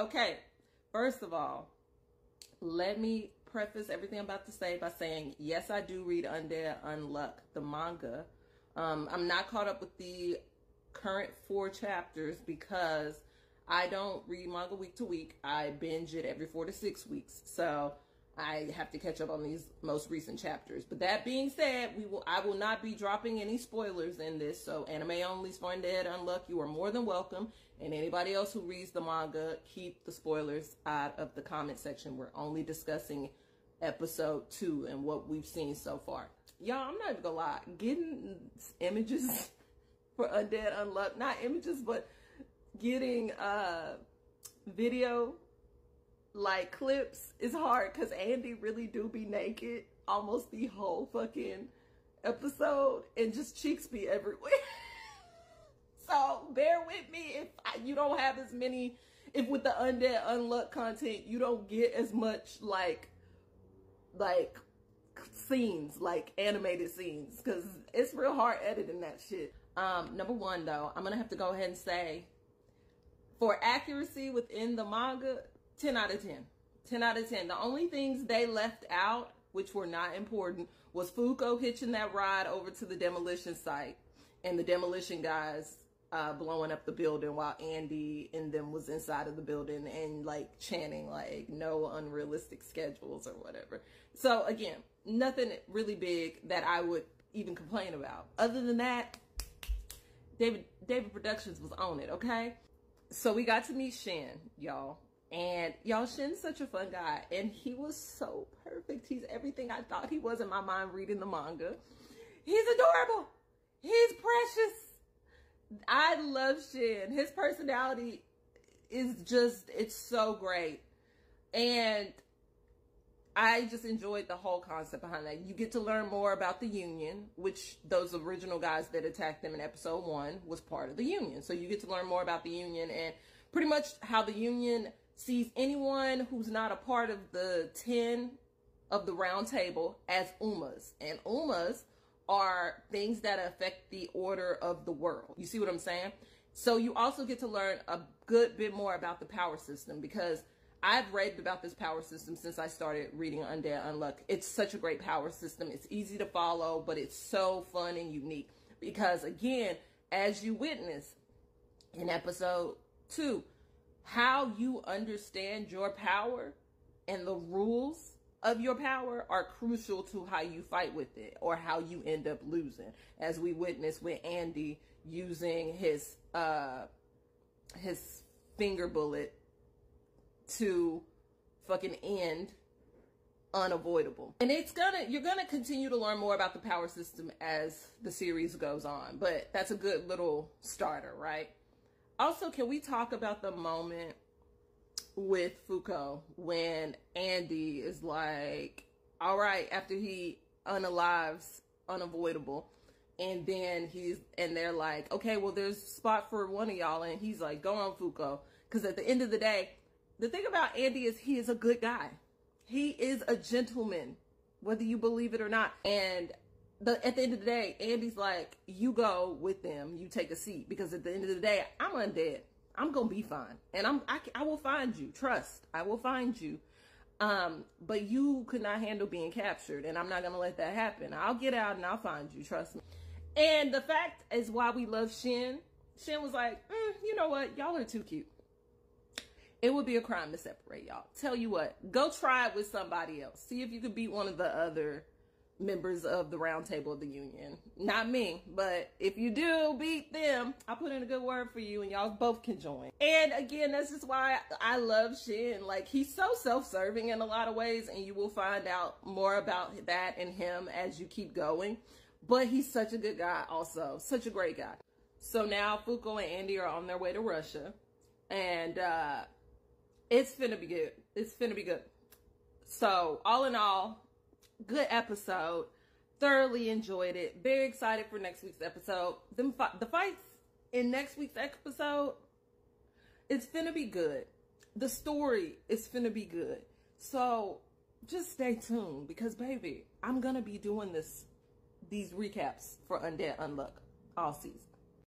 Okay, first of all, let me preface everything I'm about to say by saying, yes, I do read Undead Unluck, the manga. Um, I'm not caught up with the current four chapters because I don't read manga week to week. I binge it every four to six weeks. So I have to catch up on these most recent chapters. But that being said, we will I will not be dropping any spoilers in this. So anime only for Undead Unluck, you are more than welcome. And anybody else who reads the manga, keep the spoilers out of the comment section. We're only discussing episode two and what we've seen so far. Y'all, I'm not even gonna lie. Getting images for Undead Unluck, not images, but getting uh video like clips is hard because Andy really do be naked almost the whole fucking episode and just cheeks be everywhere. so bear with me if I, you don't have as many, if with the undead unluck content, you don't get as much like, like scenes, like animated scenes, because it's real hard editing that shit. Um, number one though, I'm gonna have to go ahead and say for accuracy within the manga, 10 out of 10. 10 out of 10. The only things they left out, which were not important, was Fuko hitching that ride over to the demolition site and the demolition guys uh, blowing up the building while Andy and them was inside of the building and like chanting like no unrealistic schedules or whatever. So again, nothing really big that I would even complain about. Other than that, David David Productions was on it, okay? So we got to meet Shin, y'all. And y'all, Shin's such a fun guy. And he was so perfect. He's everything I thought he was in my mind reading the manga. He's adorable. He's precious. I love Shin. His personality is just, it's so great. And I just enjoyed the whole concept behind that. You get to learn more about the Union, which those original guys that attacked them in episode one was part of the Union. So you get to learn more about the Union and pretty much how the Union sees anyone who's not a part of the 10 of the round table as umas. And umas are things that affect the order of the world. You see what I'm saying? So you also get to learn a good bit more about the power system because I've raved about this power system since I started reading Undead Unluck. It's such a great power system. It's easy to follow, but it's so fun and unique because again, as you witness in episode two, how you understand your power and the rules of your power are crucial to how you fight with it or how you end up losing as we witnessed with Andy using his uh his finger bullet to fucking end unavoidable. And it's gonna, you're gonna continue to learn more about the power system as the series goes on, but that's a good little starter, right? Also, can we talk about the moment with Fuko when Andy is like, all right, after he unalives unavoidable, and then he's and they're like, okay, well, there's spot for one of y'all, and he's like, go on, Fuko, because at the end of the day, the thing about Andy is he is a good guy. He is a gentleman, whether you believe it or not, and the, at the end of the day, Andy's like, you go with them, you take a seat because at the end of the day, I'm undead. I'm gonna be fine, and I'm I, I will find you. Trust, I will find you. Um, but you could not handle being captured, and I'm not gonna let that happen. I'll get out and I'll find you. Trust me. And the fact is why we love Shin. Shin was like, mm, you know what, y'all are too cute. It would be a crime to separate y'all. Tell you what, go try it with somebody else. See if you could beat one of the other members of the round table of the union. Not me, but if you do beat them, I'll put in a good word for you and y'all both can join. And again, that's just why I love Shin. Like he's so self-serving in a lot of ways and you will find out more about that and him as you keep going. But he's such a good guy also, such a great guy. So now Fuko and Andy are on their way to Russia and uh, it's finna be good. It's finna be good. So all in all, good episode. Thoroughly enjoyed it. Very excited for next week's episode. Them the fights in next week's episode, it's finna be good. The story is finna be good. So just stay tuned because baby, I'm gonna be doing this these recaps for Undead Unluck all season.